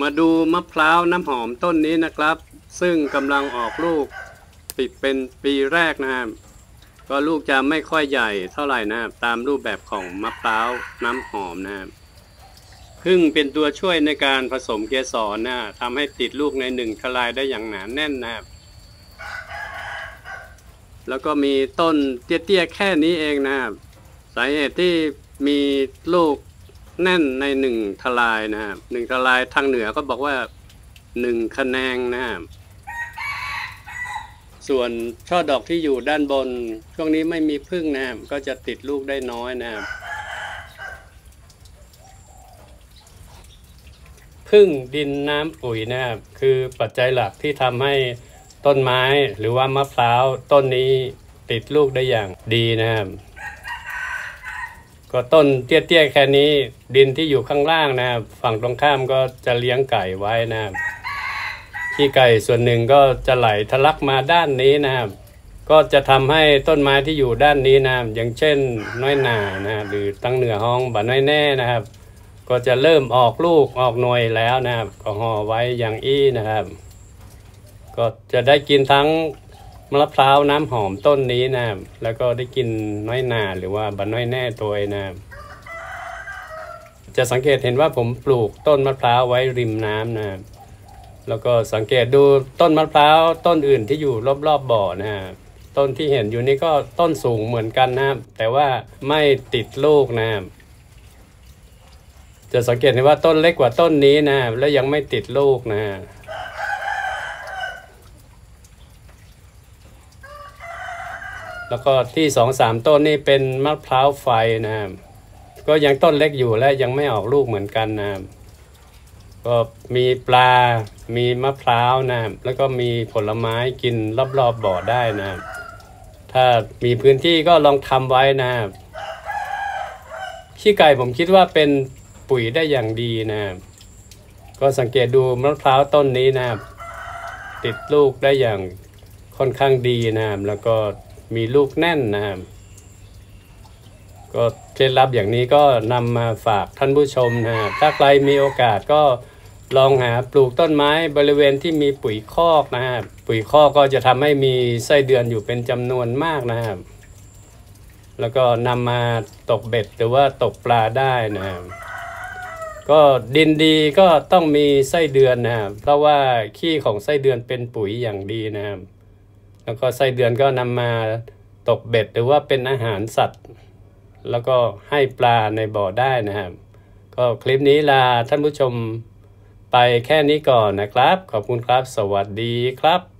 มาดูมะพร้าวน้ำหอมต้นนี้นะครับ ซึ่งกำลังออกลูกปิดเป็นปีแรกนะครับก็ลูกจะไม่ค่อยใหญ่เท่าไหร่นะครับตามรูปแบบของมะพร้าวน้ำหอมนะครับพึ่งเป็นตัวช่วยในการผสมเกสรนะทำให้ติดลูกในหนึ่งทลายได้อย่างหนาแน่นนะครับ แล้วก็มีต้นเตี้ยๆแค่นี้เองนะครับสาเหตุที่มีลูก แน่นในหนึ่งทลายนะครับหนึ่งทลายทางเหนือก็บอกว่าหนึ่งคะแนงนะครับส่วนช่อดอกที่อยู่ด้านบน ช่วงนี้ไม่มีพึ่งนะครับก็จะติดลูกได้น้อยนะครับพึ่งดินน้ำปุ๋ยนะครับคือปัจจัยหลักที่ทำให้ต้นไม้หรือว่ามะพร้าวต้นนี้ติดลูกได้อย่างดีนะครับ ก็ต้นเตี้ยๆแค่นี้ ดินที่อยู่ข้างล่างนะครับฝั่งตรงข้ามก็จะเลี้ยงไก่ไว้นะครับขี้ไก่ส่วนหนึ่งก็จะไหลทะลักมาด้านนี้นะครับ ก็จะทำให้ต้นไม้ที่อยู่ด้านนี้นะครับอย่างเช่นน้อยหนานะหรือตั้งเหนือห้องบาน้อยแน่นะครับ ก็จะเริ่มออกลูกออกหน่วยแล้วนะครับ ก็ห่อไว้อย่างอี้นะครับ ก็จะได้กินทั้ง มะพร้าวน้ำหอมต้นนี้นะครับแล้วก็ได้กินน้อยนาหรือว่าบันน้อยแน่ตัวนะครับจะสังเกตเห็นว่าผมปลูกต้นมะพร้าวไว้ริมน้ำนะครับแล้วก็สังเกตดูต้นมะพร้าวต้นอื่นที่อยู่รอบๆบบ่อนะครับต้นที่เห็นอยู่นี่ก็ต้นสูงเหมือนกันนะครับแต่ว่าไม่ติดลูกนะครับจะสังเกตเห็นว่าต้นเล็กกว่าต้นนี้นะครับแล้วยังไม่ติดลูกนะครับ แล้วก็ที่สองสามต้นนี่เป็นมะพร้าวไฟนะครับก็ยังต้นเล็กอยู่และยังไม่ออกลูกเหมือนกันนะครับก็มีปลา มีมะพร้าวนะครับแล้วก็มีผลไม้กินรอบๆบบ่อได้นะครับถ้ามีพื้นที่ก็ลองทำไว้นะครับขี้ไก่ผมคิดว่าเป็นปุ๋ยได้อย่างดีนะครับก็สังเกตดูมะพร้าวต้นนี้นะครับติดลูกได้อย่างค่อนข้างดีนะครับแล้วก็ มีลูกแน่นนะครับ ก็เคล็ดลับอย่างนี้ก็นำมาฝากท่านผู้ชมนะครับถ้าใครมีโอกาสก็ลองหาปลูกต้นไม้บริเวณที่มีปุ๋ยคอกนะครับปุ๋ยคอกก็จะทำให้มีไส้เดือนอยู่เป็นจำนวนมากนะครับ แล้วก็นำมาตกเบ็ดหรือว่าตกปลาได้นะครับก็ดินดีก็ต้องมีไส้เดือนนะครับเพราะว่าขี้ของไส้เดือนเป็นปุ๋ยอย่างดีนะครับ แล้วก็ไส้เดือนก็นำมาตกเบ็ดหรือว่าเป็นอาหารสัตว์ แล้วก็ให้ปลาในบ่อได้นะครับ ก็คลิปนี้ลาท่านผู้ชมไปแค่นี้ก่อนนะครับ ขอบคุณครับ สวัสดีครับ